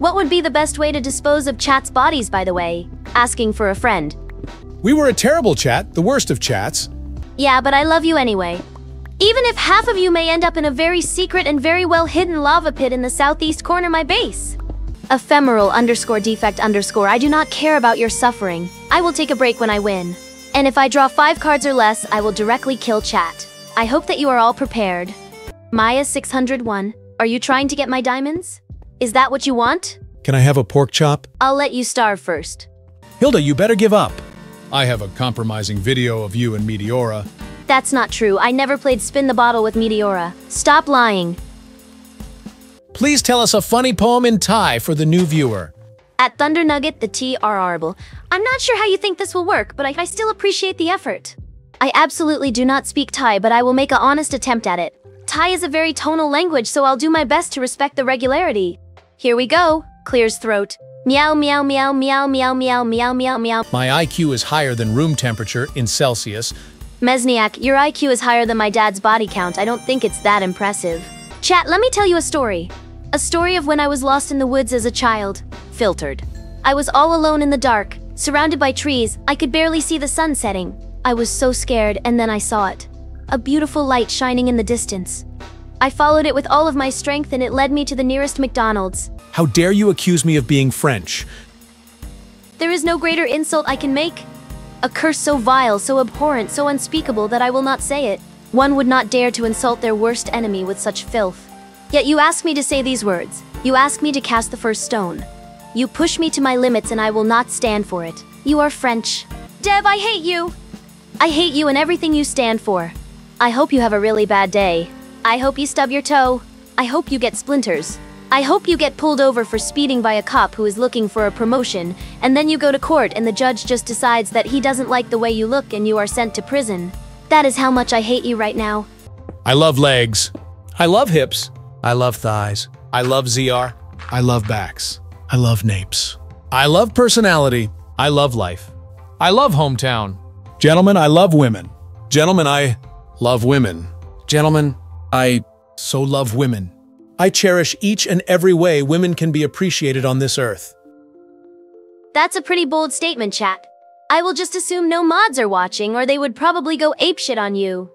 What would be the best way to dispose of chat's bodies, by the way? Asking for a friend. We were a terrible chat, the worst of chats. Yeah, but I love you anyway. Even if half of you may end up in a very secret and very well hidden lava pit in the southeast corner of my base. Ephemeral underscore defect underscore I do not care about your suffering. I will take a break when I win. And if I draw five cards or less, I will directly kill chat. I hope that you are all prepared. Maya 601, are you trying to get my diamonds? Is that what you want? Can I have a pork chop? I'll let you starve first. Hilda, you better give up. I have a compromising video of you and Meteora. That's not true. I never played Spin the Bottle with Meteora. Stop lying. Please tell us a funny poem in Thai for the new viewer. At Thunder Nugget, the T are arble. I'm not sure how you think this will work, but I, I still appreciate the effort. I absolutely do not speak Thai, but I will make an honest attempt at it. Thai is a very tonal language, so I'll do my best to respect the regularity. Here we go. Clears throat. Meow meow meow meow meow meow meow meow meow. My IQ is higher than room temperature in Celsius. Mesniak, your IQ is higher than my dad's body count. I don't think it's that impressive. Chat, let me tell you a story. A story of when I was lost in the woods as a child. Filtered. I was all alone in the dark, surrounded by trees. I could barely see the sun setting. I was so scared, and then I saw it. A beautiful light shining in the distance. I followed it with all of my strength, and it led me to the nearest McDonald's. How dare you accuse me of being French? There is no greater insult I can make. A curse so vile, so abhorrent, so unspeakable that I will not say it. One would not dare to insult their worst enemy with such filth. Yet you ask me to say these words. You ask me to cast the first stone. You push me to my limits and I will not stand for it. You are French. Dev, I hate you! I hate you and everything you stand for. I hope you have a really bad day. I hope you stub your toe. I hope you get splinters. I hope you get pulled over for speeding by a cop who is looking for a promotion, and then you go to court and the judge just decides that he doesn't like the way you look and you are sent to prison. That is how much I hate you right now. I love legs. I love hips. I love thighs. I love ZR. I love backs. I love napes. I love personality. I love life. I love hometown. Gentlemen, I love women. Gentlemen, I love women. Gentlemen, I so love women. I cherish each and every way women can be appreciated on this earth. That's a pretty bold statement, chat. I will just assume no mods are watching or they would probably go apeshit on you.